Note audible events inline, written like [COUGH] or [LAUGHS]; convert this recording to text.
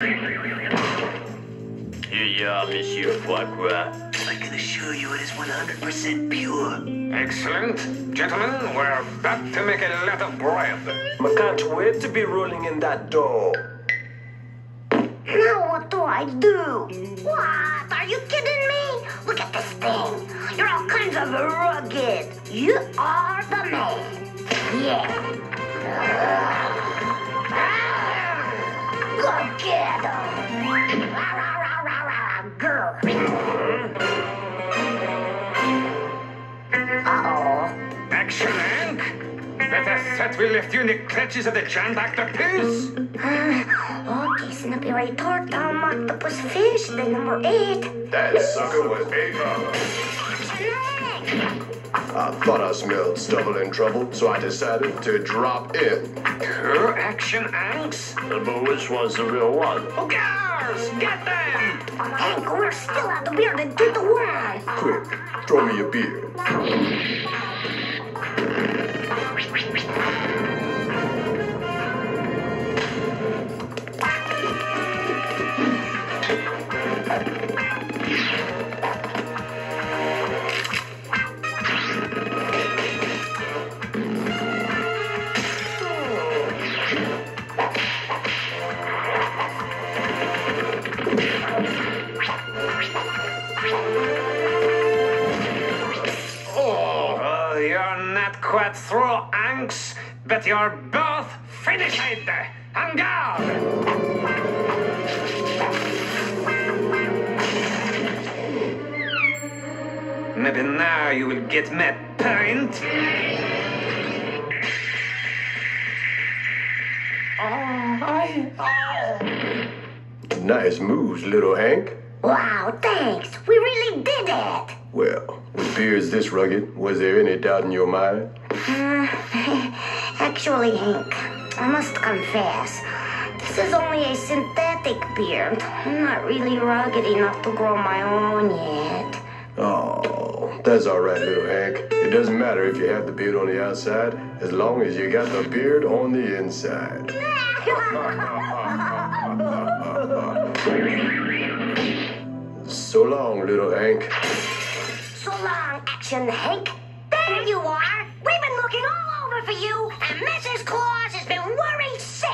Here you are, Monsieur Foie Gras. I can assure you it is 100% pure. Excellent. Gentlemen, we're about to make a lot of bread. I can't wait to be rolling in that dough. Now what do I do? What? Are you kidding me? Look at this thing. You're all kinds of rugged. You are the man. Yeah. Uh-oh. Action, Hank. Better thought we left you in the clutches of the giant octopus. Okay, Snoopy Ray Tort, Tom Octopus Fish, the number eight. That sucker was eight dollars. I thought I smelled stubble and trouble, so I decided to drop in. Two action, Hanks. But which one's the real one? Who cares? Get them! Oh, Hank, we're still at the bearded to the world. Quick, throw me a beer. Oh, quite through, Hanks, but you're both finished. Garde! Maybe now you will get my point. Nice moves, little Hank. Wow, thanks. We really did it. Well, with beards this rugged, was there any doubt in your mind? Uh, [LAUGHS] actually, Hank, I must confess, this is only a synthetic beard. I'm not really rugged enough to grow my own yet. Oh, that's all right, little Hank. It doesn't matter if you have the beard on the outside, as long as you got the beard on the inside. [LAUGHS] So long, little Hank. So long, Action Hank. There you are. We've been looking all over for you, and Mrs. Claus has been worried sick.